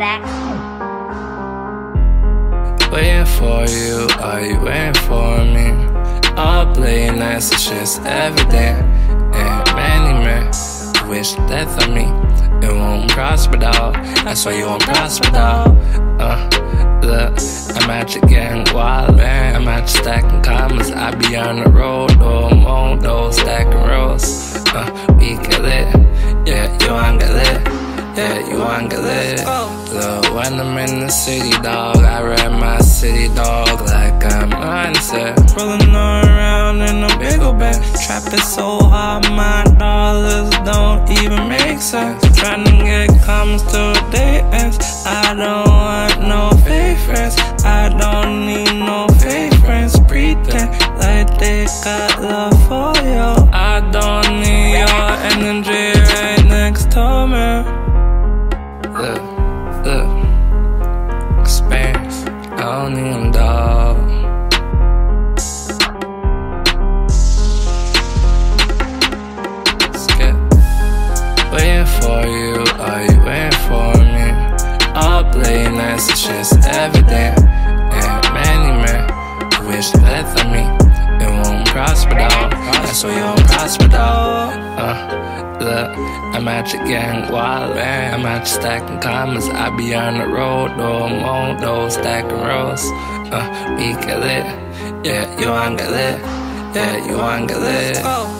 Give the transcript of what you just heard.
that. Waiting for you, are you waiting for me? All playing nice, it's just evident. And many men wish death on me. It won't prosper, though. That's why you won't prosper, though. Uh, look, I'm at your gang man I'm at your stacking commas. I be on the road, though. I'm on those stacking rolls. Yeah, you want get lit. Look, when I'm in the city, dog, I rap my city, dog, like I'm mindset. Rolling around in a big old bag. Trapping so hard, my dollars don't even make sense. Trying to get comes to the day ends. I don't want no fake friends. I don't need no fake friends. Pretend like they got love for Look, look, expands. I don't need them, dog. For you, are you waiting for me? All playing nice, it's just evident. And many men wish on me. It won't prosper, dog. That's why you won't prosper, dog. Uh, look, I'm at your gang man. I'm at your stacking commas. I be on the road, though, I'm on those stacking rolls. Uh, we get lit. Yeah, you want get lit. Yeah, you want get lit.